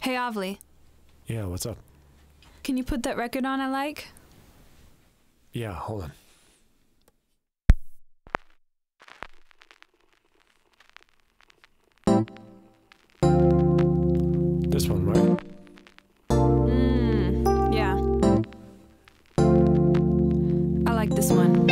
Hey, Avli, Yeah, what's up? can you put that record on I like? Yeah, hold on. This one, right? Mmm, yeah. I like this one.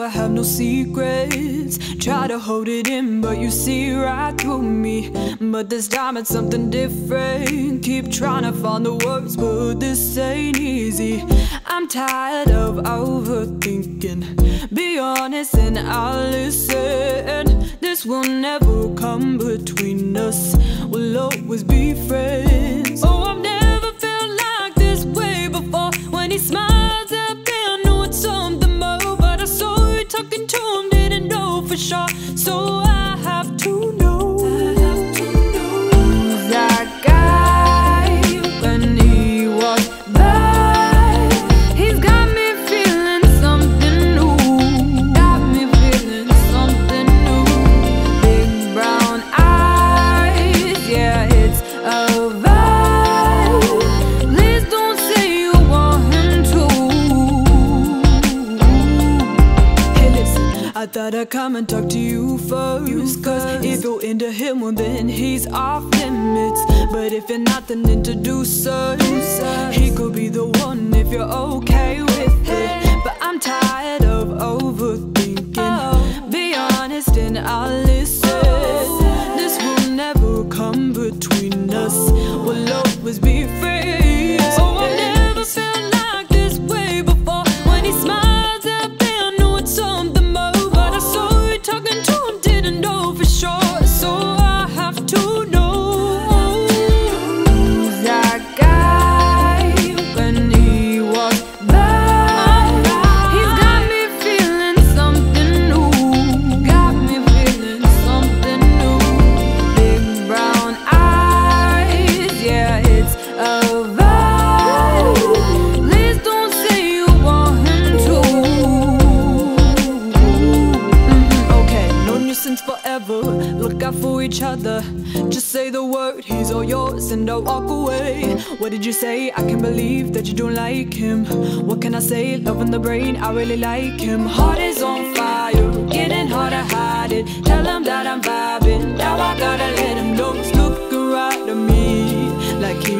I have no secrets. Try to hold it in, but you see right through me. But this time it's something different. Keep trying to find the words, but this ain't easy. I'm tired of overthinking. Be honest and I'll listen. This will never come between us. We'll always be friends. I thought I'd come and talk to you first. Cause if you're into him, well, then he's off limits. But if you're not, then introduce us. He could be the one if you're okay with it. But I'm tired of overthinking. Oh. Be honest and I'll listen. This will never come between us. We'll always be friends. ever look out for each other. Just say the word, he's all yours, and I'll walk away. What did you say? I can't believe that you don't like him. What can I say? Love in the brain, I really like him. Heart is on fire, getting hard to hide it. Tell him that I'm vibing, now I gotta let him know. He's looking right at me like he